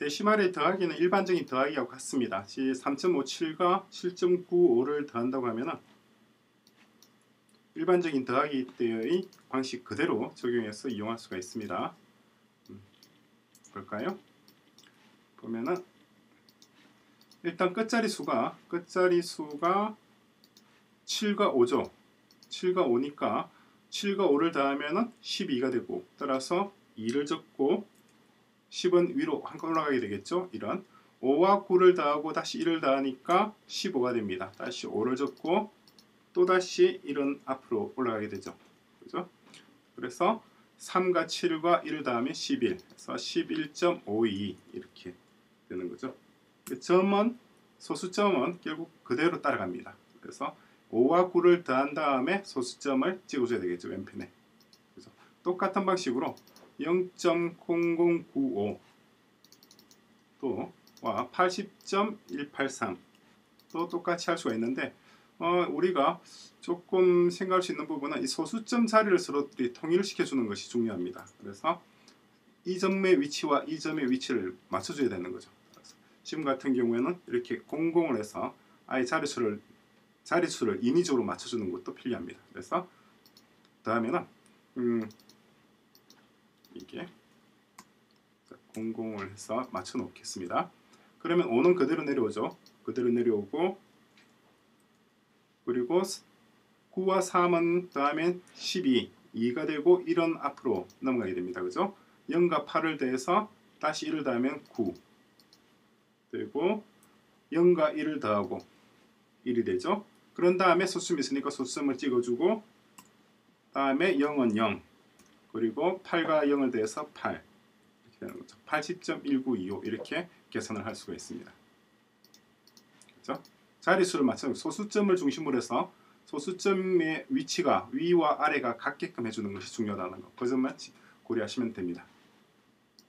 데시말의 더하기는 일반적인 더하기하고 같습니다. 3.57과 7.95를 더한다고 하면은 일반적인 더하기 때의 방식 그대로 적용해서 이용할 수가 있습니다. 음, 볼까요? 보면은 일단 끝자리 수가 끝자리 수가 7과 5죠. 7과 5니까 7과 5를 더하면은 12가 되고 따라서 2를 적고 10은 위로 한칸 올라가게 되겠죠. 이런 5와 9를 더하고 다시 1을 더하니까 15가 됩니다. 다시 5를 적고 또다시 1은 앞으로 올라가게 되죠. 그죠? 그래서 3과 7과 1을 더하면 11. 그래서 11.52 이렇게 되는 거죠. 그 점은 소수점은 결국 그대로 따라갑니다. 그래서 5와 9를 더한 다음에 소수점을 찍어줘야 되겠죠. 왼편에. 그래서 똑같은 방식으로 0.0095 또와 80.183 또 똑같이 할 수가 있는데 어, 우리가 조금 생각할 수 있는 부분은 이 소수점 자리를 서로 통일을 시켜 주는 것이 중요합니다. 그래서 이 점의 위치와 이 점의 위치를 맞춰줘야 되는 거죠. 지금 같은 경우에는 이렇게 공공을 해서 아예 자리수를 자리수를 인위적으로 맞춰주는 것도 필요합니다. 그래서 다음에는 음, 이게 공공을 해서 맞춰 놓겠습니다. 그러면 5는 그대로 내려오죠. 그대로 내려오고 그리고 9와 3은 다음엔 12, 2가 되고 1은 앞으로 넘어가게 됩니다. 그죠? 0과 8을 더해서 다시 1을 더하면 9 되고 0과 1을 더하고 1이 되죠. 그런 다음에 소수점이 있으니까 소수점을 찍어주고 다음에 0은 0 그리고 8과 0을 더해서 8 이렇게 되는 거죠. 80.1925 이렇게 계산을 할 수가 있습니다. 그렇죠? 자릿수를 맞춰 소수점을 중심으로 해서 소수점의 위치가 위와 아래가 같게끔 해주는 것이 중요하다는 거. 그 점만 고려하시면 됩니다.